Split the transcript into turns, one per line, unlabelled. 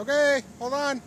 Okay, hold on.